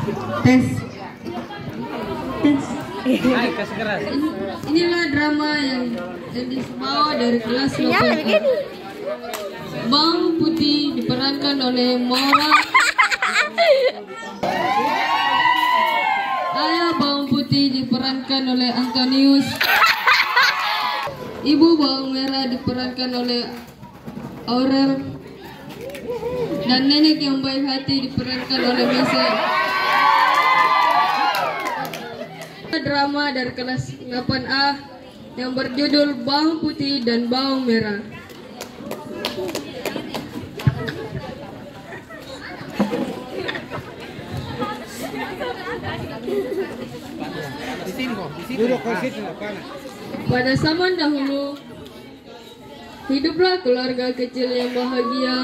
Tes. Tes. Hai, kasih keras. Inilah drama yang yang dibawa dari kelas 8 Bang Putih diperankan oleh Maura Ayah Bawang Putih diperankan oleh Antonius Ibu Bawang Merah diperankan oleh Aurel Dan nenek yang baik hati diperankan oleh Mesa Drama dari kelas 8A yang berjudul Bawang Putih dan Bawang Merah. Pada zaman dahulu, hiduplah keluarga kecil yang bahagia.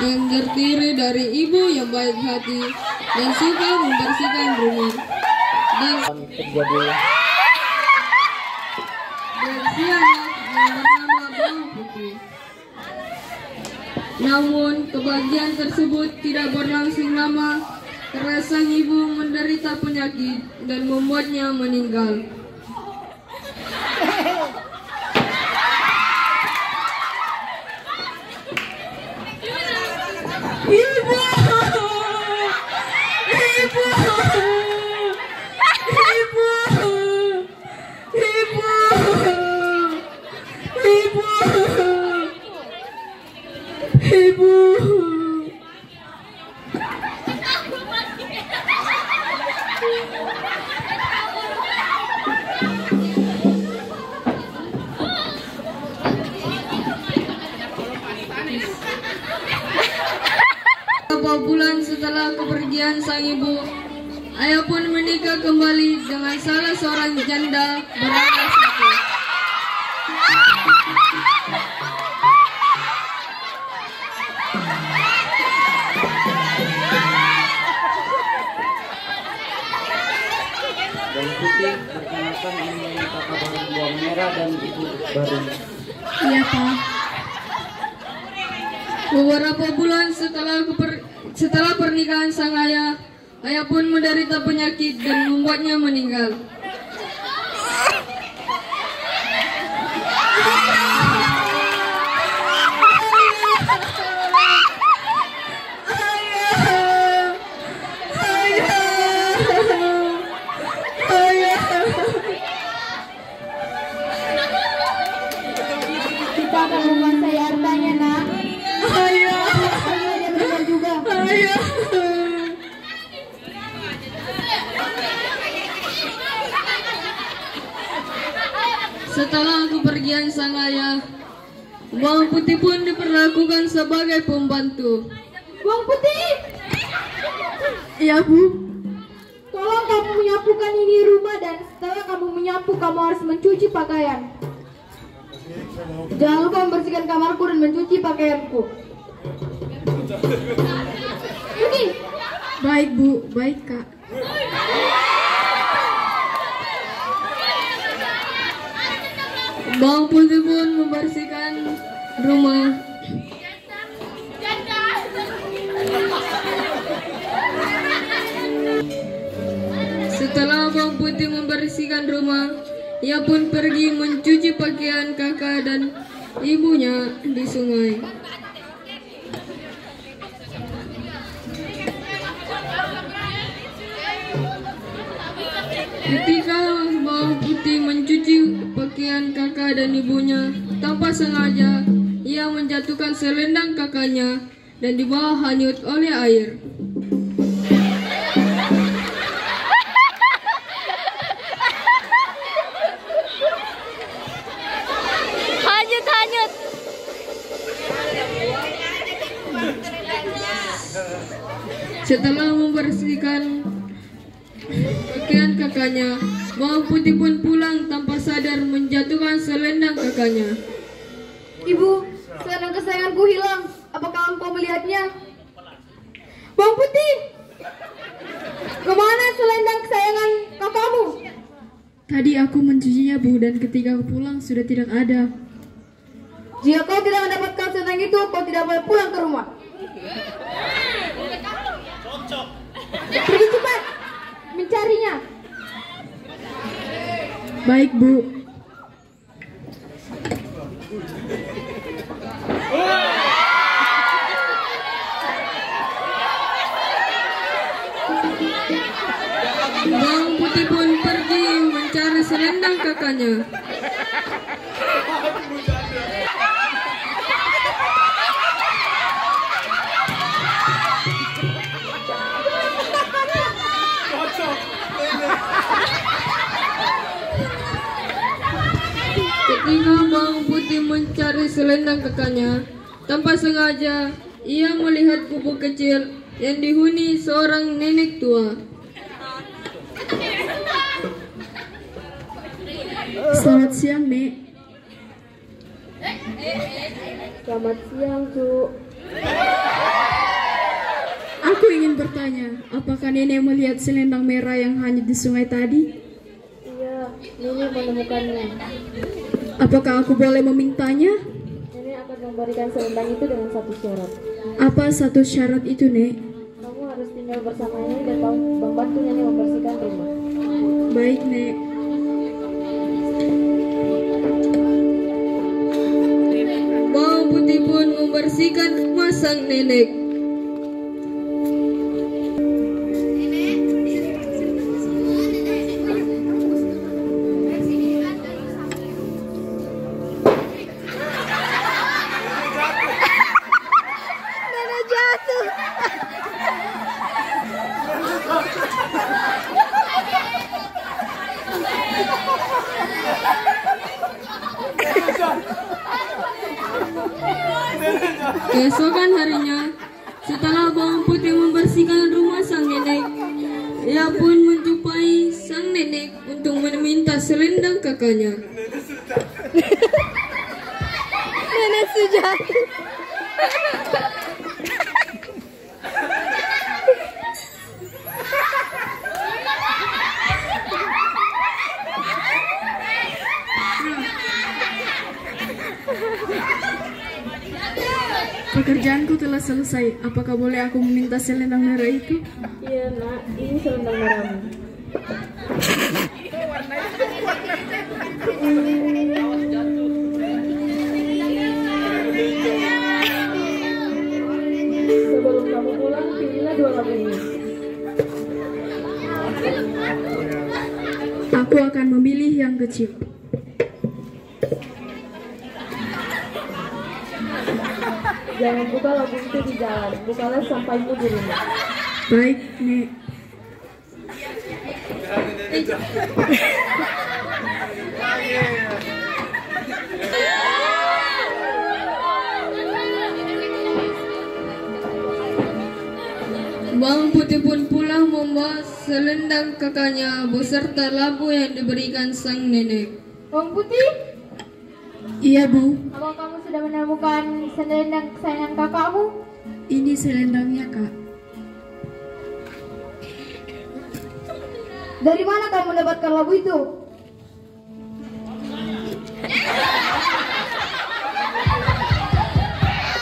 Yang terdiri dari ibu yang baik hati dan suka membersihkan rumah dan Terjadi dan si anak yang bernama Putih. Namun kebahagiaan tersebut tidak berlangsung lama sang ibu menderita penyakit dan membuatnya meninggal. Beberapa bulan setelah kepergian sang ibu, ayah pun menikah kembali dengan salah seorang janda bernama Sati. dan putih perkenalkan ini kakak baru bawang merah dan ibu baru. Iya pak. Beberapa bulan setelah keper- setelah pernikahan sang ayah, ayah pun menderita penyakit dan membuatnya meninggal. Bawang Putih pun diperlakukan sebagai pembantu. Bawang putih, Iya, Bu. tolong kamu menyapukan ini rumah dan setelah kamu menyapu, kamu harus mencuci pakaian. Jangan lupa membersihkan kamarku dan mencuci pakaianku. Pergi. Baik, Bu. Baik, Kak. Bawang Putih pun rumah. Setelah Bawang Putih membersihkan rumah, ia pun pergi mencuci pakaian kakak dan ibunya di sungai. Ketika bawang putih mencuci pakaian kakak dan ibunya, tanpa sengaja ia menjatuhkan selendang kakaknya dan dibawa hanyut oleh air. Hanyut, hanyut. Setelah membersihkan pakaian kakaknya, bawang putih pun pulang tanpa sadar menjatuhkan selendang kakaknya. Ibu, selendang kesayanganku hilang. Apakah engkau melihatnya? Bawang putih, ke mana selendang kesayangan kakakmu? Tadi aku mencucinya bu dan ketika aku pulang sudah tidak ada. Jika kau tidak mendapatkan selendang itu, kau tidak boleh pulang ke rumah. Pergi cepat, mencarinya. Baik bu. Bang Putih pun pergi mencari selendang kakaknya. Ketika Bang Putih mencari selendang kakaknya, tanpa sengaja ia melihat kubu kecil yang dihuni seorang nenek tua. Selamat siang, Nek. Selamat siang, Cuk. Aku ingin bertanya, apakah nenek melihat selendang merah yang hanyut di sungai tadi? Iya, Nenek menemukannya. Apakah aku boleh memintanya? Nenek akan memberikan selendang itu dengan satu syarat. Apa satu syarat itu, Nek? Kamu harus tinggal bersama Nenek dan mem- membantu Nenek membersihkan rumah. Baik, Nek. Bawang putih pun membersihkan rumah sang. Nenek Keesokan harinya, setelah bawang putih membersihkan rumah sang nenek, ia pun menjumpai sang nenek untuk meminta selendang kakaknya. Nenek sudah Pekerjaanku telah selesai. Apakah boleh aku meminta selendang merah itu? Iya, Nak. Ini selendang merahmu. Sebelum kamu pulang, pilihlah dua lagu ini. Aku akan memilih yang kecil. Jangan buka lagu itu di jalan. Bukalah sampaimu di rumah. Baik, Nek. Bawang putih pun pulang membawa selendang kakaknya beserta labu yang diberikan sang nenek. Bawang putih, Iya, Bu. apa kamu sudah menemukan selendang kesayangan kakakmu? Ini selendangnya, Kak. Dari mana kamu mendapatkan lagu itu?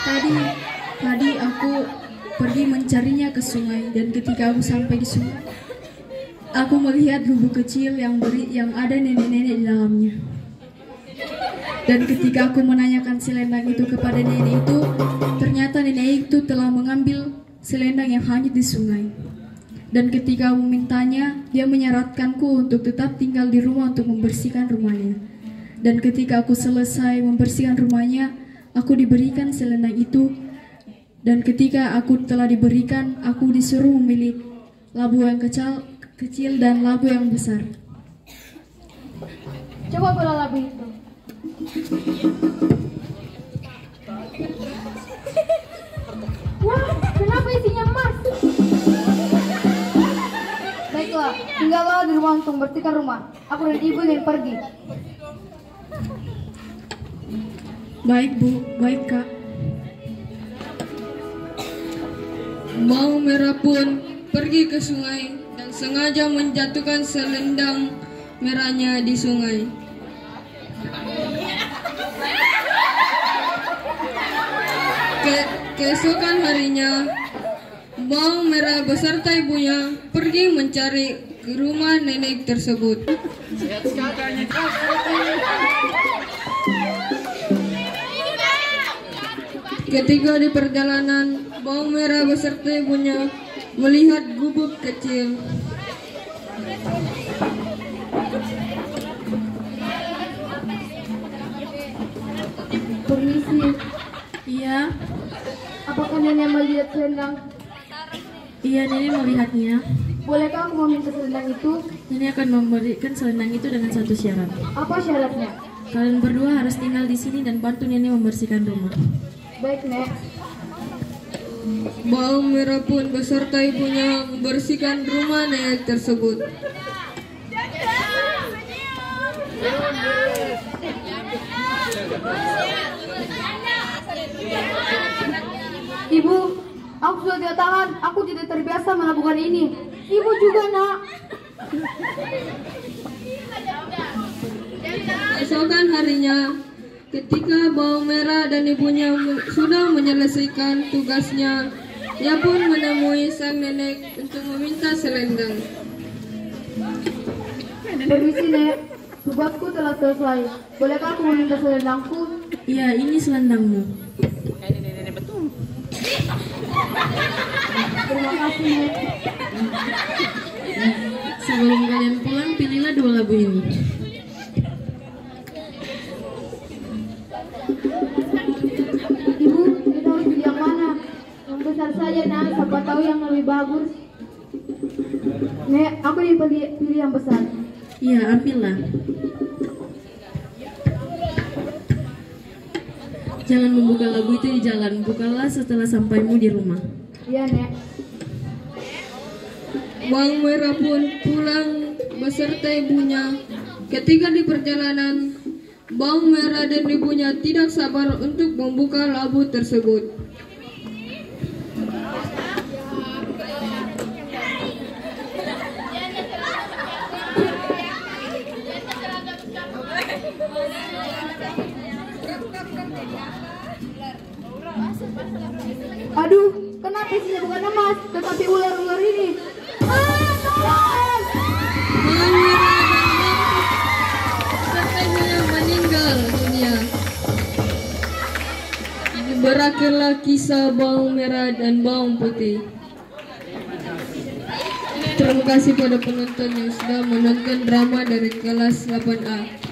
Tadi, tadi aku pergi mencarinya ke sungai dan ketika aku sampai di sungai, aku melihat lubuk kecil yang beri yang ada nenek-nenek di dalamnya. Dan ketika aku menanyakan selendang itu kepada nenek itu, ternyata nenek itu telah mengambil selendang yang hanyut di sungai. Dan ketika aku memintanya, dia menyaratkanku untuk tetap tinggal di rumah untuk membersihkan rumahnya. Dan ketika aku selesai membersihkan rumahnya, aku diberikan selendang itu. Dan ketika aku telah diberikan, aku disuruh memilih labu yang kecil, kecil dan labu yang besar. Coba bola lagu itu. Wah, kenapa isinya emas? Baiklah, tinggallah di rumah untuk membersihkan rumah. Aku dan ibu ingin pergi. Baik bu, baik kak. Mau merah pun pergi ke sungai dan sengaja menjatuhkan selendang merahnya di sungai. Ke keesokan harinya, bawang merah beserta ibunya pergi mencari ke rumah nenek tersebut. Ketika di perjalanan, bawang merah beserta ibunya melihat gubuk kecil. Permisi, Iya, apakah nenek melihat selendang? iya nenek melihatnya. Bolehkah aku meminta selendang itu? Nenek akan memberikan selendang itu dengan satu syarat. Apa syaratnya? Kalian berdua harus tinggal di sini dan bantu nenek membersihkan rumah. Baik, Nek. Bawang merah pun beserta ibunya membersihkan rumah nenek tersebut. Ibu, aku sudah tidak tahan. Aku tidak terbiasa melakukan ini. Ibu juga, nak. Keesokan harinya, ketika bawang merah dan ibunya sudah menyelesaikan tugasnya, ia pun menemui sang nenek untuk meminta selendang. Permisi, Nek. Tugasku telah selesai. Bolehkah aku meminta selendangku? Iya, ini selendangmu. Terima kasih, Nek. Sebelum kalian pulang, pilihlah dua labu ini. Ibu, kita harus pilih yang mana? Yang besar saja, nak. Siapa tahu yang lebih bagus. Nek, aku pilih, pilih yang besar. Iya, ambillah. Jangan membuka labu itu di jalan, bukalah setelah sampaimu di rumah. Iya, Nek. Bawang merah pun pulang beserta ibunya. Ketika di perjalanan, bawang merah dan ibunya tidak sabar untuk membuka labu tersebut. Berakhirlah kisah bawang merah dan bawang putih. Terima kasih pada penonton yang sudah menonton drama dari kelas 8A.